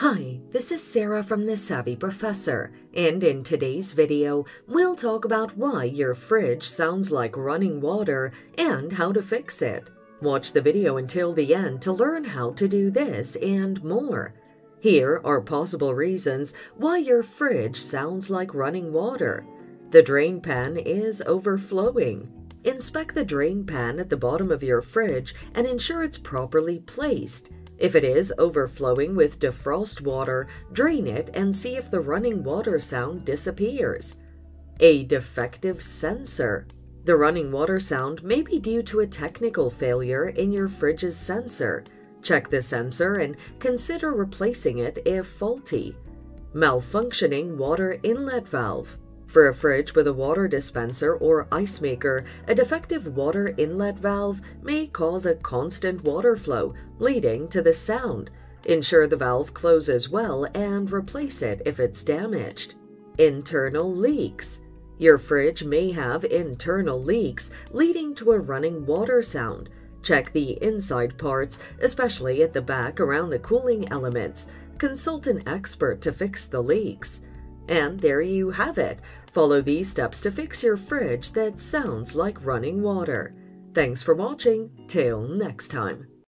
Hi, this is Sarah from The Savvy Professor, and in today's video, we'll talk about why your fridge sounds like running water and how to fix it. Watch the video until the end to learn how to do this and more. Here are possible reasons why your fridge sounds like running water. The drain pan is overflowing. Inspect the drain pan at the bottom of your fridge and ensure it's properly placed. If it is overflowing with defrost water, drain it and see if the running water sound disappears. A defective sensor. The running water sound may be due to a technical failure in your fridge's sensor. Check the sensor and consider replacing it if faulty. Malfunctioning water inlet valve. For a fridge with a water dispenser or ice maker, a defective water inlet valve may cause a constant water flow, leading to the sound. Ensure the valve closes well and replace it if it's damaged. Internal leaks. Your fridge may have internal leaks, leading to a running water sound. Check the inside parts, especially at the back around the cooling elements. Consult an expert to fix the leaks. And there you have it. Follow these steps to fix your fridge that sounds like running water. Thanks for watching. Till next time.